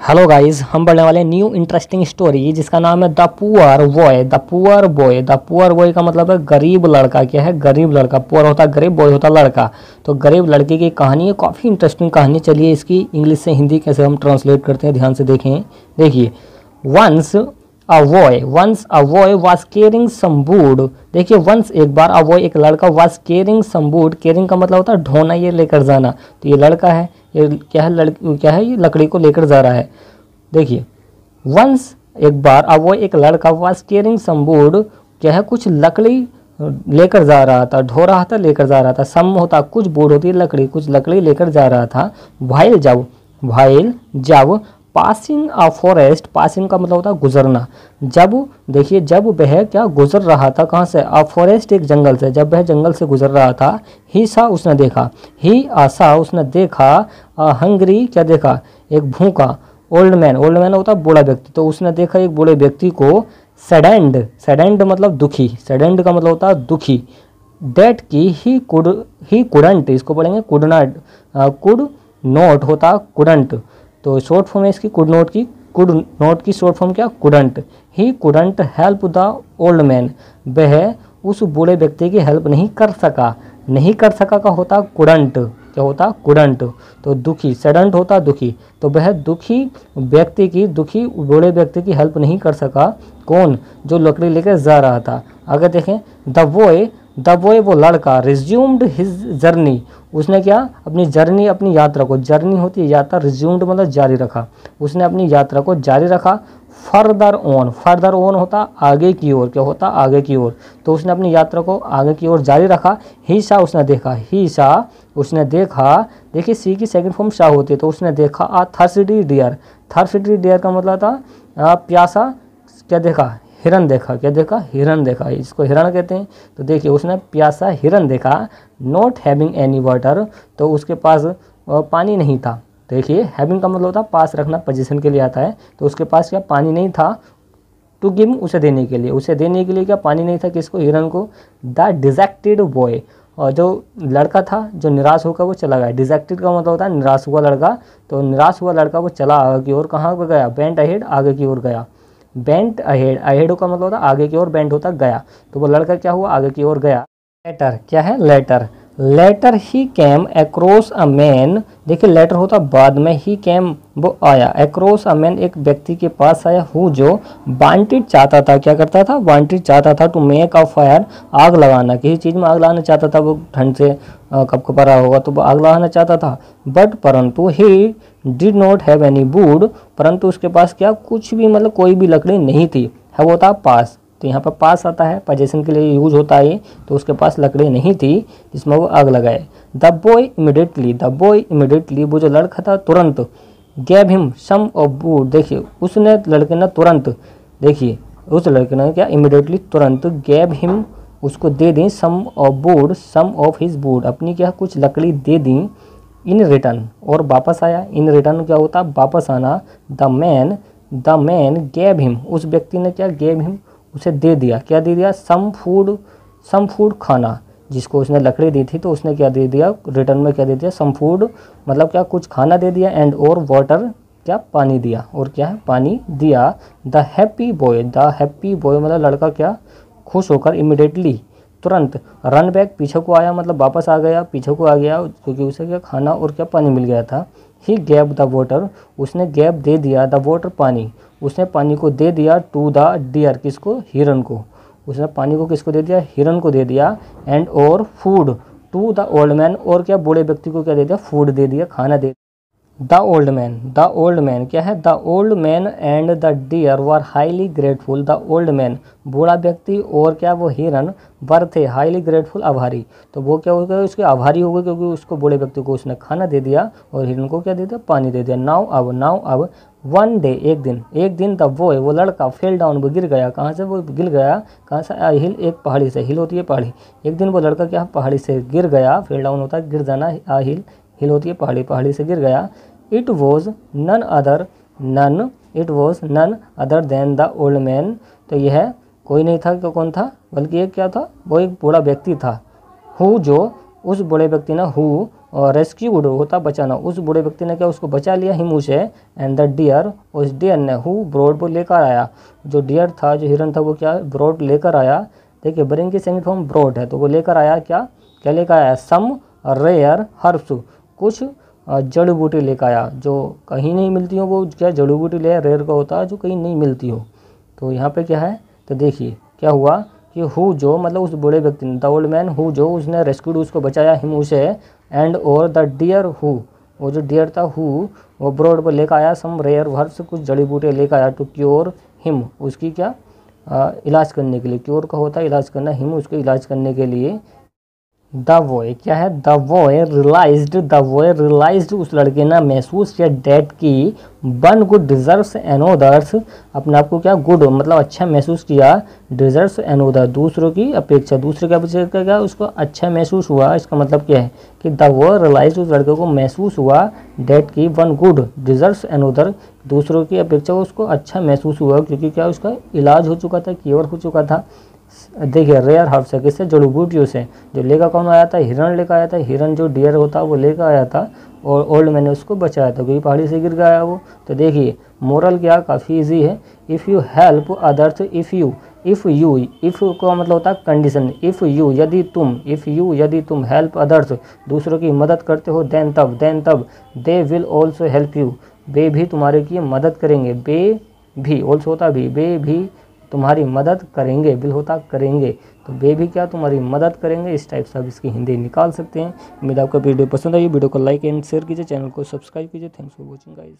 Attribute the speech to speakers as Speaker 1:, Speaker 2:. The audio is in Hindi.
Speaker 1: हेलो गाइस हम पढ़ने वाले न्यू इंटरेस्टिंग स्टोरी जिसका नाम है the poor boy the poor boy the poor boy का मतलब है गरीब लड़का। क्या है? गरीब लड़का। पुअर होता गरीब बॉय होता लड़का। तो गरीब लड़के की कहानी है काफ़ी इंटरेस्टिंग कहानी चलिए इसकी इंग्लिश से हिंदी कैसे हम ट्रांसलेट करते हैं, ध्यान से देखें। देखिए once a boy once a boy was carrying some wood देखिए वंस एक बार अ बॉय एक लड़का was carrying some wood carrying का मतलब होता है ढोना, ये लेकर जाना। तो ये लड़का है, ये क्या है लड़की क्या है, ये लकड़ी को लेकर जा रहा है। देखिए वंस एक बार वो एक लड़का वाज केयरिंग सम वुड क्या है, कुछ लकड़ी लेकर जा रहा था, ढो रहा था, लेकर जा रहा था। सम होता, कुछ बूढ़ होती, लकड़ी, कुछ लकड़ी लेकर जा रहा था। वाइल जब वाइल जब पासिंग अ फॉरेस्ट पासिंग का मतलब होता है गुजरना। जब, देखिए, जब वह क्या गुजर रहा था कहाँ से? अ फॉरेस्ट एक जंगल से। जब वह जंगल से गुजर रहा था ही सा उसने देखा। ही आसा उसने देखा हंगरी क्या देखा? एक भूखा ओल्ड मैन ओल्ड मैन होता है बूढ़ा व्यक्ति। तो उसने देखा एक बूढ़े व्यक्ति को सडेंड सडेंड मतलब दुखी। सडेंड का मतलब होता है दुखी। डेट की ही कुड ही कुडंट इसको पढ़ेंगे कुड नॉट कुड नोट होता कुडंट तो शॉर्ट फॉर्म है इसकी कुड नोट की कुड नोट की शॉर्ट फॉर्म क्या? Couldn't he couldn't help the old man वह उस बूढ़े व्यक्ति की हेल्प नहीं कर सका। नहीं कर सका का होता कुडंट क्या होता? कुडंट तो दुखी सडंट होता दुखी। तो वह दुखी व्यक्ति की, दुखी बूढ़े व्यक्ति की हेल्प नहीं कर सका। कौन? जो लकड़ी लेकर जा रहा था। अगर देखें द बॉय द बॉय वो लड़का रिज्यूम्ड हिज जर्नी उसने क्या? अपनी जर्नी अपनी यात्रा को। जर्नी होती है, यात्रा रिज्यूम्ड मतलब जारी रखा। उसने अपनी यात्रा को जारी रखा। फर्दर ऑन फर्दर ऑन होता आगे की ओर, क्या होता? आगे की ओर। तो उसने अपनी यात्रा को आगे की ओर जारी रखा। ही सा उसने देखा। ही सा उसने देखा। देखिए सी की सेकंड फॉर्म शाह होती है तो उसने देखा, आ थर्सिडी डियर थर्सिडी डियर का मतलब था प्यासा, क्या देखा? हिरन देखा। क्या देखा? हिरन देखा। इसको हिरण कहते हैं। तो देखिए, उसने प्यासा हिरन देखा नॉट हैविंग एनी वाटर तो उसके पास पानी नहीं था। देखिए हैविंग का मतलब होता है पास रखना पोजीशन के लिए आता है। तो उसके पास क्या? पानी नहीं था टू गिव उसे देने के लिए। उसे देने के लिए क्या? पानी नहीं था किसको? हिरन को। द डिजेक्टेड बॉय और जो लड़का था, जो निराश होकर वो चला गया। डिजेक्टेड का मतलब होता है निराश हुआ लड़का। तो निराश हुआ लड़का वो चला आगे की ओर कहाँ पर गया? बेंट अहेड आगे की ओर गया। बेंट अहेड अहेड का मतलब होता आगे की ओर बेंट होता गया। तो वो लड़का क्या हुआ? आगे की ओर गया। लेटर क्या है? Later later he came across a man देखिए लेटर होता बाद में ही कैम वो आया। अक्रॉस अ मैन एक व्यक्ति के पास आया हु जो वांटेड चाहता था। क्या करता था? वांटेड चाहता था टू मेक अ फायर आग लगाना। किसी चीज़ में आग लगाना चाहता था, वो ठंड से कब कपरा होगा तो वो आग लगाना चाहता था। बट परंतु he did not have any wood परंतु उसके पास क्या कुछ भी मतलब कोई भी लकड़ी नहीं थी। है वो था पास तो यहाँ पर पास आता है पजेशन के लिए यूज़ होता है तो उसके पास लकड़ी नहीं थी, जिसमें वो आग लगाए। The boy immediately the boy immediately वो जो लड़का था, तुरंत गैब हिम सम ऑफ़ बूड देखिए, उसने लड़के ने तुरंत, देखिए, उस लड़के ने क्या इमिडिएटली तुरंत गैब हिम उसको दे दी some of blood some of his blood अपनी क्या कुछ लकड़ी दे दी इन रिटर्न और वापस आया इन रिटर्न क्या होता? वापस आना। The man the man gave him उस व्यक्ति ने क्या गैब हिम उसे दे दिया। क्या दे दिया? सम फ़ूड सम फ़ूड खाना। जिसको उसने लकड़ी दी थी तो उसने क्या दे दिया? रिटर्न में क्या दे दिया? सम फ़ूड मतलब क्या कुछ खाना दे दिया एंड और वाटर क्या पानी दिया। और क्या है? पानी दिया। The happy boy the happy boy मतलब लड़का क्या? खुश होकर इमिडिएटली तुरंत रन बैक पीछे को आया मतलब वापस आ गया, पीछे को आ गया, क्योंकि उसे क्या खाना और क्या पानी मिल गया था। ही गैप द वाटर उसने गैप दे दिया द वाटर पानी। उसने पानी को दे दिया टू द डियर किसको? हिरन को। उसने पानी को किसको दे दिया? हिरन को दे दिया। एंड और food to the old man और क्या बूढ़े व्यक्ति को क्या दे दिया? फ़ूड दे दिया, खाना दे the old man, the old man क्या है? The old man and the deer were highly grateful. The old man, बूढ़ा व्यक्ति और क्या वो हिरन वर थे हाईली ग्रेटफुल, आभारी। तो वो क्या हो गया? उसके आभारी हो गए क्योंकि उसको बूढ़े व्यक्ति को उसने खाना दे दिया और हिरन को क्या दे दिया? पानी दे दिया। नाव अब नाव अब, वन डे, एक दिन एक दिन तब वो वो लड़का फेल डाउन, वो गिर गया। कहाँ से? वो गिर गया, कहाँ से? हिल, एक पहाड़ी से, हिल होती है पहाड़ी। एक दिन वो लड़का क्या? पहाड़ी से गिर गया, फेल डाउन होता है, गिर जाना, आ, हिल। हिल होती है पहाड़ी पहाड़ी से गिर गया। It was none other none it was none other than the old man तो यह कोई नहीं था कि कौन था? बल्कि एक क्या था? वो एक बूढ़ा व्यक्ति था। हु जो, उस बूढ़े व्यक्ति ने हु और रेस्क्यूड होता बचाना उस बूढ़े व्यक्ति ने क्या उसको बचा लिया? हिम उसे एंड द डियर उस डियर ने हु ब्रॉड को लेकर आया। जो डियर था, जो हिरन था, वो क्या ब्रॉड लेकर आया? देखिए, ब्रिंग की सेकंड फॉर्म ब्रॉड है तो वो लेकर आया क्या? क्या लेकर आया? सम रेयर हर्ब्स कुछ जड़ी बूटी लेकर आया जो कहीं नहीं मिलती हो वो क्या जड़ी बूटी ले रेयर का होता है जो कहीं नहीं मिलती हो। तो यहाँ पे क्या है? तो देखिए क्या हुआ कि हु जो मतलब उस बूढ़े व्यक्ति ने द ओल्ड मैन हु जो उसने रेस्क्यूड उसको बचाया हिम उसे एंड और द डियर हु वो जो डियर था हु वो ब्रॉड पर लेकर आया सम रेयर वर्स कुछ जड़ी बूटे लेकर आया टू क्योर हिम उसकी क्या? आ, इलाज करने के लिए क्योर का होता है इलाज करना हिम उसके इलाज करने के लिए द वॉय, क्या है? The boy realised, the boy realised उस लड़के ने महसूस किया डेट की वन गुड डिजर्व्स एनोदर्स अपने आप को क्या गुड मतलब अच्छा महसूस किया, डिजर्व्स एनोदर दूसरों की अपेक्षा, दूसरे की अपेक्षा क्या उसको अच्छा महसूस हुआ, इसका मतलब क्या है? कि द वॉय रियलाइज़ उस लड़के को महसूस हुआ डेट की वन गुड डिजर्व्स एनोदर दूसरों की अपेक्षा उसको अच्छा महसूस हुआ, क्योंकि क्या उसका इलाज हो चुका था क्योर हो चुका था। देखिए रेयर हर्ब्स है किससे? जड़ी बूटियों से जो लेकर कौन आया था? हिरन लेकर आया था। हिरण जो डियर होता है वो लेकर आया था। और ओल्ड मैंने उसको बचाया था, क्योंकि पहाड़ी से गिर गया वो। तो देखिए मोरल क्या? काफ़ी इजी है। If you help others if you if you if का मतलब होता है कंडीशन इफ़ यू यदि तुम इफ़ यू यदि तुम हेल्प अदर्स दूसरों की मदद करते हो देन तब देन तब they will also help you वे भी तुम्हारे की मदद करेंगे। बे भी ऑल्सो होता भी बे भी तुम्हारी मदद करेंगे बिल होता करेंगे। तो वे भी क्या तुम्हारी मदद करेंगे? इस टाइप से आप इसकी हिंदी निकाल सकते हैं। उम्मीद आपका वीडियो पसंद आई। वीडियो को लाइक एंड शेयर कीजिए चैनल को सब्सक्राइब कीजिए। Thanks for watching guys